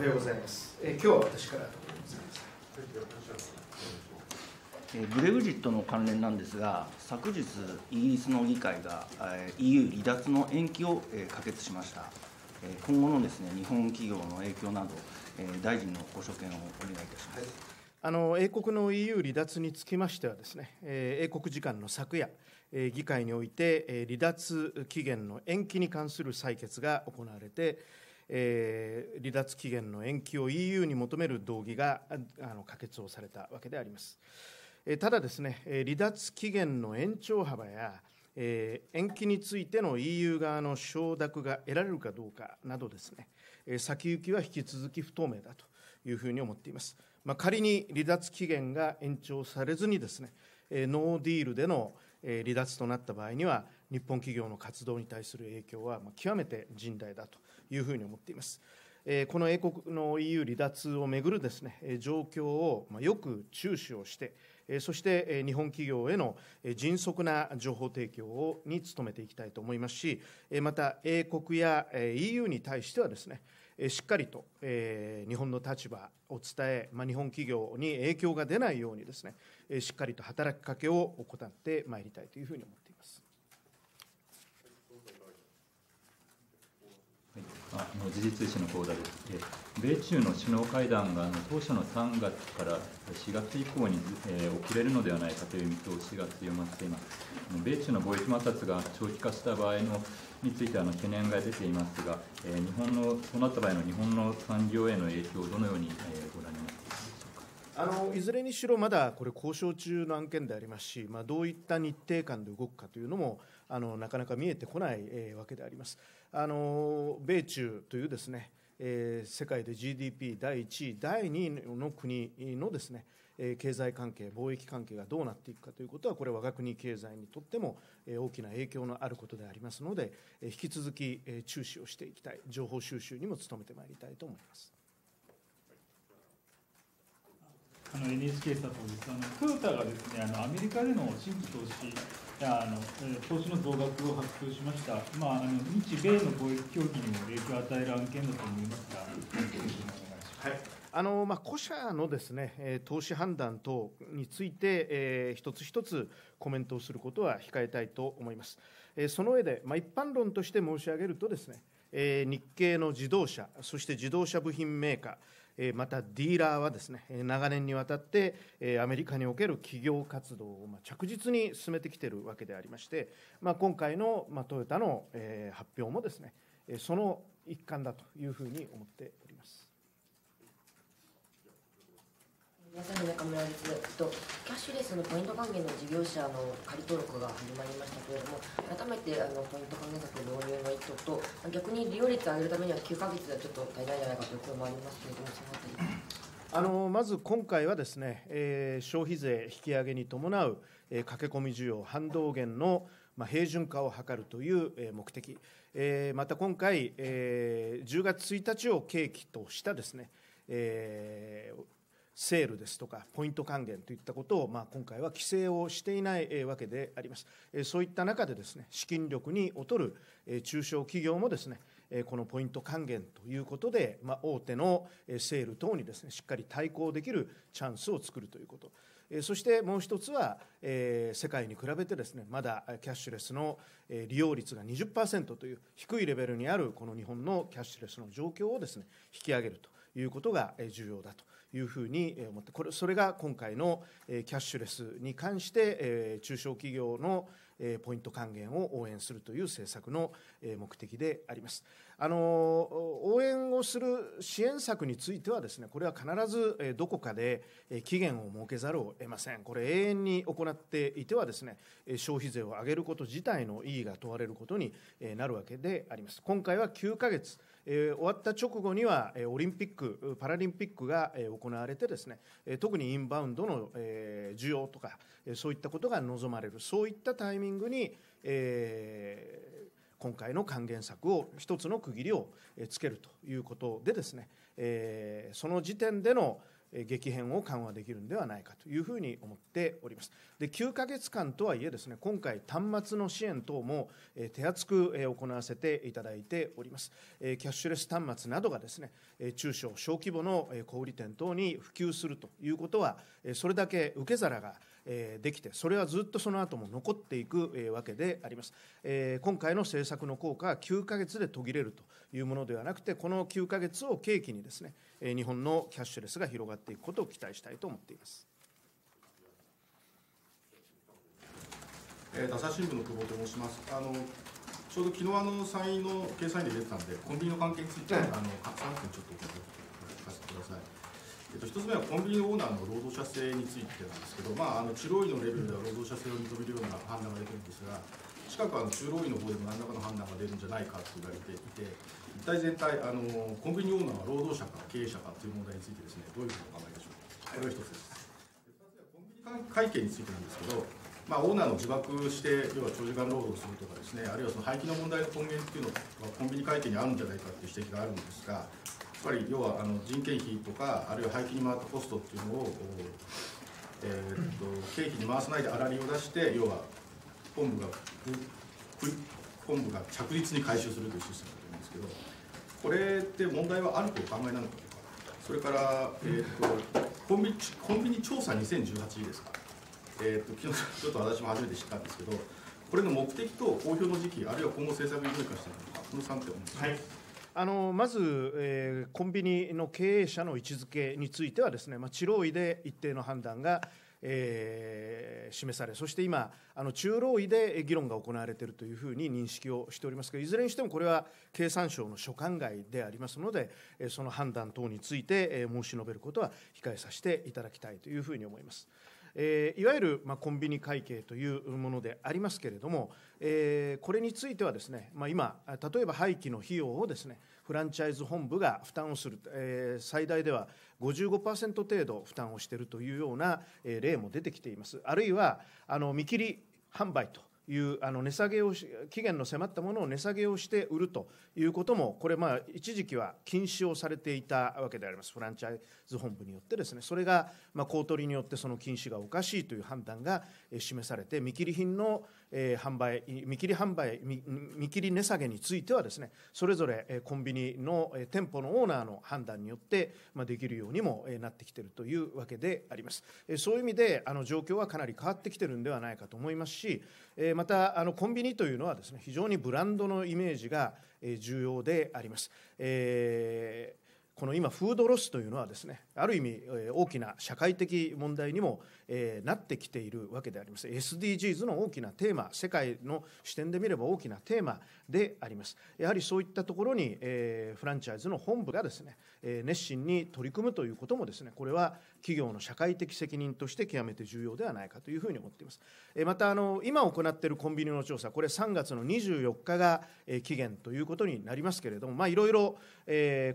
おはようございます。え今日は私からブレグジットの関連なんですが、昨日、イギリスの議会が、え EU 離脱の延期を、え可決しました。え今後のですね日本企業の影響など、え大臣のご所見をお願いいたします。あの英国の EU 離脱につきましてはですね、え英国時間の昨夜、え議会において、え離脱期限の延期に関する採決が行われて、えー、離脱期限の延期を EU に求める動議があの可決をされたわけであります。えー、ただですね、離脱期限の延長幅や、えー、延期についての EU 側の承諾が得られるかどうかなどですね、えー、先行きは引き続き不透明だというふうに思っています。まあ、仮に離脱期限が延長されずにですね、えー、ノーディールでの離脱となった場合には、日本企業の活動に対する影響は極めて甚大だというふうに思っています。この英国の EU 離脱をめぐるですね状況をよく注視をして、そして日本企業への迅速な情報提供に努めていきたいと思いますし、また英国や EU に対してはですね、しっかりと日本の立場を伝え、日本企業に影響が出ないようにですね、しっかりと働きかけを行ってまいりたいというふうに思っています。あの時事通信の講座です。米中の首脳会談があの当初の3月から4月以降に、えー、遅れるのではないかという見通しが強まっています。米中の貿易摩擦が長期化した場合のについてあの懸念が出ていますが、えー、日本のそうなった場合の日本の産業への影響をどのように、えー、ご覧になっていますあのいずれにしろまだこれ交渉中の案件でありますし、まあ、どういった日程感で動くかというのもあのなかなか見えてこない、えー、わけであります。あの米中というですね、えー、世界で GDP 第1位、第2位の国のですね、経済関係、貿易関係がどうなっていくかということは、これ、我が国経済にとっても大きな影響のあることでありますので、引き続き注視をしていきたい、情報収集にも努めてまいりたいと思います。あの NHK 佐藤ですあのトヨタがですねあのアメリカでの新規投資やあの投資の増額を発表しました、まあ、あの日米の貿易協議にも影響を与える案件だと思いますが、はいあのまあ、古社のですね投資判断等について、えー、一つ一つコメントをすることは控えたいと思います。えー、その上で、まあ、一般論として申し上げるとですね、えー、日系の自動車、そして自動車部品メーカー、またディーラーはですね長年にわたってアメリカにおける企業活動を着実に進めてきているわけでありまして、まあ、今回のトヨタの発表もですねその一環だというふうに思っております。皆さん中村です、と、キャッシュレスのポイント還元の事業者の仮登録が始まりましたけれども、改めてあのポイント還元策導入の意図と、逆に利用率を上げるためには9か月はちょっと足りないんじゃないかという声もありますけれども、そのあたり。あのまず今回はですね、えー、消費税引き上げに伴う、えー、駆け込み需要反動減のまあ、平準化を図るという目的、えー、また今回、えー、10月1日を契機としたですね、えー、セールですとか、ポイント還元といったことを、まあ、今回は規制をしていないわけであります。そういった中でですね、資金力に劣る中小企業もですね、このポイント還元ということで、まあ、大手のセール等にですね、しっかり対抗できるチャンスを作るということ。そしてもう一つは、え世界に比べてですねまだキャッシュレスの利用率が20%という低いレベルにあるこの日本のキャッシュレスの状況をですね引き上げるということが重要だというふうに思ってこれそれが今回のキャッシュレスに関して中小企業のポイント還元を応援するという政策の目的であります。あの応援をする支援策についてはですねこれは必ずどこかで期限を設けざるを得ません。これ永遠に行っていてはですね消費税を上げること自体の意義が問われることになるわけであります。今回は9ヶ月終わった直後にはオリンピック・パラリンピックが行われてですね特にインバウンドの需要とかそういったことが望まれる。そういったタイミングに、えー今回の還元策を一つの区切りをつけるということでですね、えー、その時点での激変を緩和できるんではないかというふうに思っております。で9ヶ月間とはいえですね今回端末の支援等も手厚く行わせていただいておりますキャッシュレス端末などがですね中小小規模の小売店等に普及するということはそれだけ受け皿ができてそれはずっとその後も残っていくわけであります今回の政策の効果は9ヶ月で途切れるというものではなくてこの9ヶ月を契機にですね日本のキャッシュレスが広がっていくことを期待したいと思っていますえー、朝日新聞の久保と申します。あのちょうど昨日あの参院の計算で出てたんで、コンビニの関係について、あの3点ちょっと聞かせてください。えっと、1つ目はコンビニオーナーの労働者性についてなんですけど、まあ、あの中労医のレベルでは労働者性を認めるような判断が出てるんですが、近くあの中労医の方でも何らかの判断が出るんじゃないかと言われていて、一体全体、あのコンビニオーナーは労働者か経営者かという問題についてですね、どういうふうにお考えでしょうか？これが1つです。コンビニ会計についてなんですけど、まあ、オーナーの自爆して、要は長時間労働するとかですね、あるいはその廃棄の問題の根源っていうのは、コンビニ会計にあるんじゃないかっていう指摘があるんですが、ぱり要はあの人件費とか、あるいは廃棄に回ったコストっていうのを、え、っと経費に回さないで粗利を出して、要は本部が、本部が着実に回収するというシステムなんですけど、これって問題はあるとお考えなのかとか、それから、え、っとコンビコンビニ調査2018ですか。えーと、昨日ちょっと私も初めて知ったんですけど、これの目的と公表の時期、あるいは今後、政策にどうかしているのか、この3点お願いします。はいあのまず、えー、コンビニの経営者の位置づけについてはですね、まあ、治療医で一定の判断が、えー、示されそして今あの中労医で議論が行われているというふうに認識をしておりますがいずれにしてもこれは経産省の所管外でありますのでその判断等について申し述べることは控えさせていただきたいというふうに思います。えー、いわゆる、まあ、コンビニ会計というものでありますけれども、えー、これについてはですね、まあ、今、例えば廃棄の費用をですねフランチャイズ本部が負担をする、えー、最大では55%程度負担をしているというような例も出てきています。あるいはあの見切り販売というあの値下げを期限の迫ったものを値下げをして売るということもこれまあ一時期は禁止をされていたわけであります。フランチャイズ本部によってですねそれがま公取によってその禁止がおかしいという判断が示されて見切り品のえ販売見切り販売見切り値下げについてはですねそれぞれコンビニの店舗のオーナーの判断によってまあできるようにもなってきているというわけでありますそういう意味であの状況はかなり変わってきているんではないかと思いますしまたあのコンビニというのはですね非常にブランドのイメージが重要であります。えーこの今フードロスというのはですねある意味大きな社会的問題にもなってきているわけであります。SDGs の大きなテーマ世界の視点で見れば大きなテーマであります。やはりそういったところにフランチャイズの本部がですね熱心に取り組むということもですねこれは企業の社会的責任として極めて重要ではないかというふうに思っています。またあの今行っているコンビニの調査これ3月の24日が期限ということになりますけれどもまあいろいろ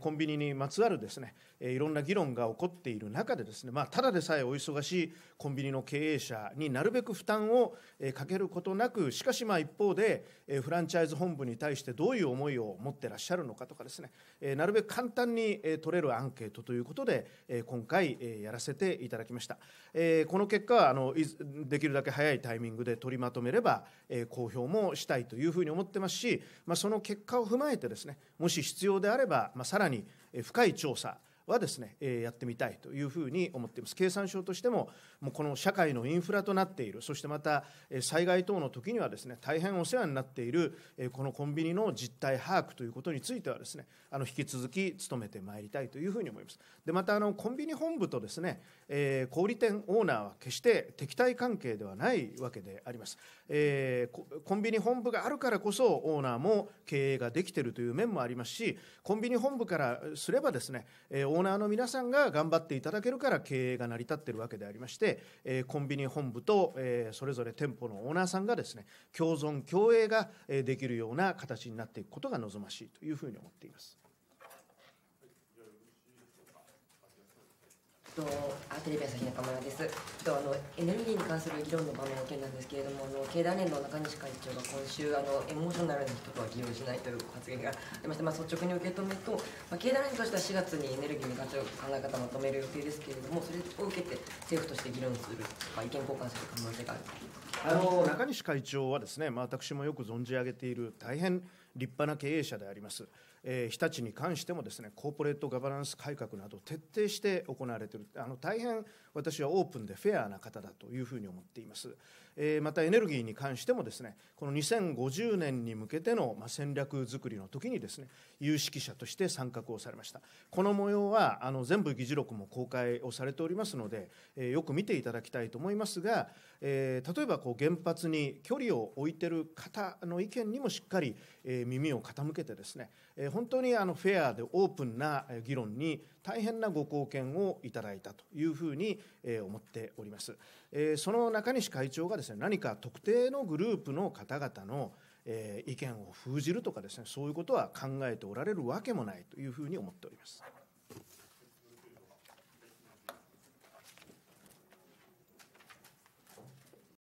コンビニにまつわるですねいろんな議論が起こっている中でですね、まあ、ただでさえお忙しいコンビニの経営者になるべく負担をかけることなくしかしまあ一方でフランチャイズ本部に対してどういう思いを持ってらっしゃるのかとかですねなるべく簡単に取れるアンケートということで今回やららせていただきました。この結果はあのできるだけ早いタイミングで取りまとめれば公表もしたいというふうに思ってますし、まあ、その結果を踏まえてですねもし必要であれば、まあ、さらに深い調査はですね、えやってみたいというふうに思っています。経産省としてももうこの社会のインフラとなっているそしてまた災害等の時にはですね大変お世話になっているこのコンビニの実態把握ということについてはですねあの引き続き努めてまいりたいというふうに思います。でまたあのコンビニ本部とですね、え小売店オーナーは決して敵対関係ではないわけであります、えコンビニ本部があるからこそオーナーも経営ができているという面もありますしコンビニ本部からすればですね、えオーナーの皆さんが頑張っていただけるから経営が成り立っているわけでありまして、えコンビニ本部と、えそれぞれ店舗のオーナーさんがですね共存共栄ができるような形になっていくことが望ましいというふうに思っています。とあテレビ朝日中村です。とあのエネルギーに関する議論の場面件なんですけれども、あの経団連の中西会長が今週あのエモーショナルな人とは議論しないという発言がありまして、まあ率直に受け止めると、まあ経団連としては4月にエネルギーに関する考え方をまとめる予定ですけれども、それを受けて政府として議論する、まあ意見交換する可能性がある。あの中西会長はですね、まあ、私もよく存じ上げている大変立派な経営者であります、えー、日立に関してもですねコーポレートガバナンス改革など徹底して行われている。あの大変私はオープンでフェアな方だというふうに思っています。えまたエネルギーに関してもですねこの2050年に向けての戦略づくりの時にですね有識者として参画をされました。この模様はあの全部議事録も公開をされておりますので、えよく見ていただきたいと思いますが、え例えばこう原発に距離を置いてる方の意見にもしっかり、え耳を傾けてですね、え本当にあのフェアでオープンな議論に大変なご貢献をいただいたというふうに思っております。その中西会長がですね何か特定のグループの方々の意見を封じるとかですねそういうことは考えておられるわけもないというふうに思っております。